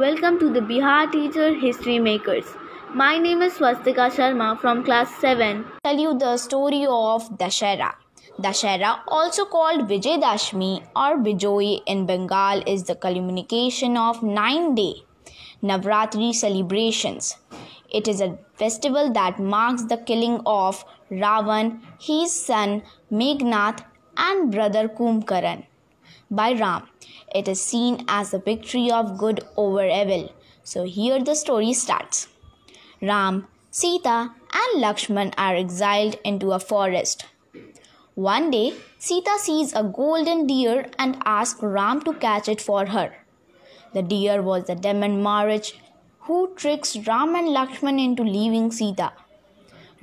Welcome to the Bihar Teacher History Makers. My name is Swastika Sharma from class 7. tell you the story of Dussehra. Dussehra, also called Vijay Dashmi or Bijoy in Bengal, is the culmination of nine day Navratri celebrations. It is a festival that marks the killing of Ravan, his son Meghnath, and brother Kumkaran by Ram. It is seen as the victory of good over evil. So here the story starts. Ram, Sita, and Lakshman are exiled into a forest. One day, Sita sees a golden deer and asks Ram to catch it for her. The deer was the demon Marich who tricks Ram and Lakshman into leaving Sita.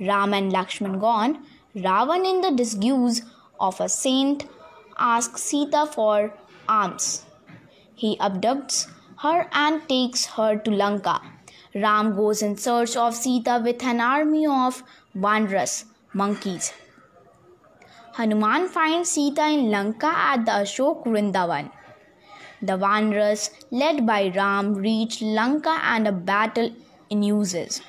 Ram and Lakshman gone, Ravan, in the disguise of a saint, asks Sita for alms. He abducts her and takes her to Lanka. Ram goes in search of Sita with an army of Vanras, monkeys. Hanuman finds Sita in Lanka at the Ashok Vrindavan. The Vanras, led by Ram, reach Lanka and a battle ensues.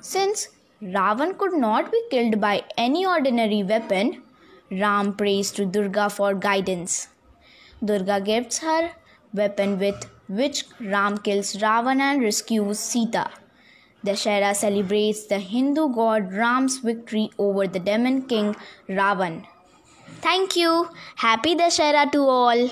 Since Ravan could not be killed by any ordinary weapon, Ram prays to Durga for guidance. Durga gives her weapon with which Ram kills Ravan and rescues Sita. Dussehra celebrates the Hindu god Ram's victory over the demon king Ravan. Thank you. Happy Dussehra to all.